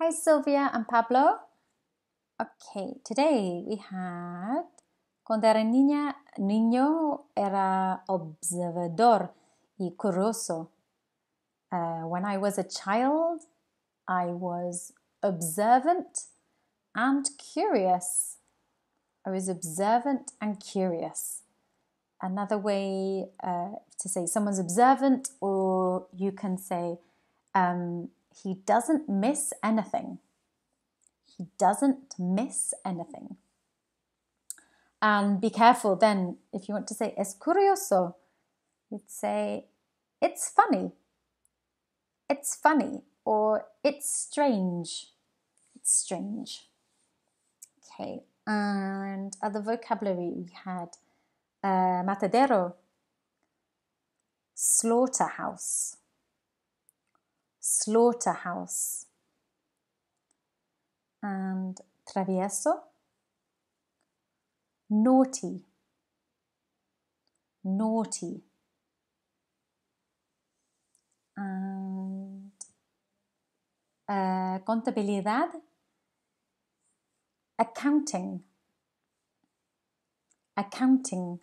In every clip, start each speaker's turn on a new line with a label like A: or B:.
A: Hi, Silvia and Pablo. Okay, today we had cuando era niña, niño era observador y curioso. Uh, when I was a child, I was observant and curious. I was observant and curious. Another way uh, to say someone's observant, or you can say um, he doesn't miss anything. He doesn't miss anything. And be careful then, if you want to say es curioso, you'd say it's funny. It's funny, or it's strange. It's strange. Okay, and other vocabulary we had uh, matadero, slaughterhouse, slaughterhouse, and travieso, naughty, naughty, and uh, contabilidad, accounting, accounting.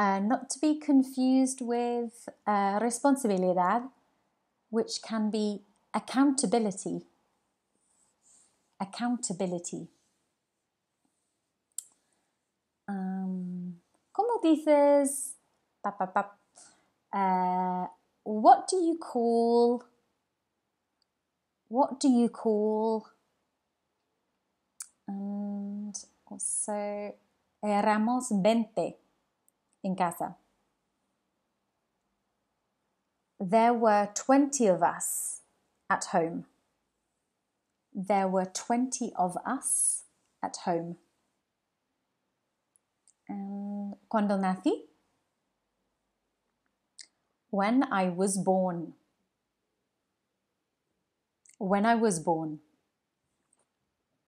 A: Uh, not to be confused with uh, responsabilidad, which can be accountability. Accountability. Um, ¿Cómo dices? Pa, pa, pa, uh, what do you call? What do you call? And also, éramos veinte in casa. There were 20 of us at home. There were 20 of us at home. And cuando nací? When I was born. When I was born.